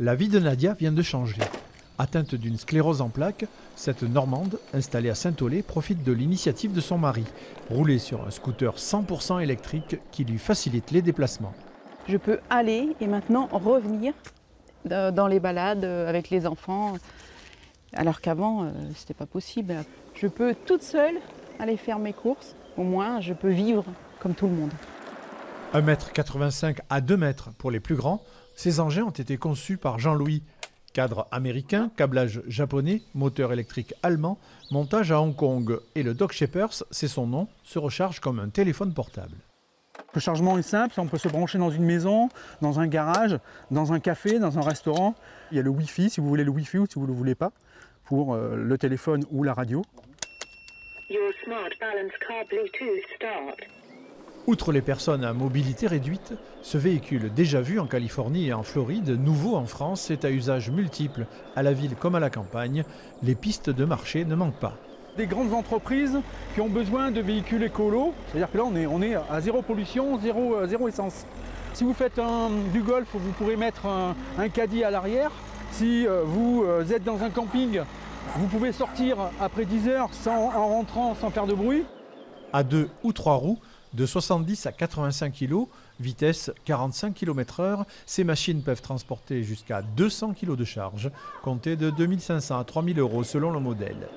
La vie de Nadia vient de changer. Atteinte d'une sclérose en plaques, cette Normande, installée à Saint-Olé, profite de l'initiative de son mari, rouler sur un scooter 100% électrique qui lui facilite les déplacements. Je peux aller et maintenant revenir dans les balades avec les enfants, alors qu'avant, ce n'était pas possible. Je peux toute seule aller faire mes courses, au moins je peux vivre comme tout le monde. 1m85 à 2 mètres pour les plus grands, ces engins ont été conçus par Jean-Louis. Cadre américain, câblage japonais, moteur électrique allemand, montage à Hong Kong. Et le Dog Shapers, c'est son nom, se recharge comme un téléphone portable. Le chargement est simple, on peut se brancher dans une maison, dans un garage, dans un café, dans un restaurant. Il y a le Wi-Fi, si vous voulez le Wi-Fi ou si vous ne le voulez pas, pour euh, le téléphone ou la radio. Outre les personnes à mobilité réduite, ce véhicule déjà vu en Californie et en Floride, nouveau en France, est à usage multiple, à la ville comme à la campagne. Les pistes de marché ne manquent pas. Des grandes entreprises qui ont besoin de véhicules écolos, c'est-à-dire que là on est, on est à zéro pollution, zéro, euh, zéro essence. Si vous faites du golf, vous pourrez mettre un, caddie à l'arrière. Si euh, vous euh, êtes dans un camping, vous pouvez sortir après 10 heures sans, en rentrant sans faire de bruit. À deux ou trois roues, de 70 à 85 kg, vitesse 45 km/h, ces machines peuvent transporter jusqu'à 200 kg de charge, comptée de 2500 à 3000 euros selon le modèle.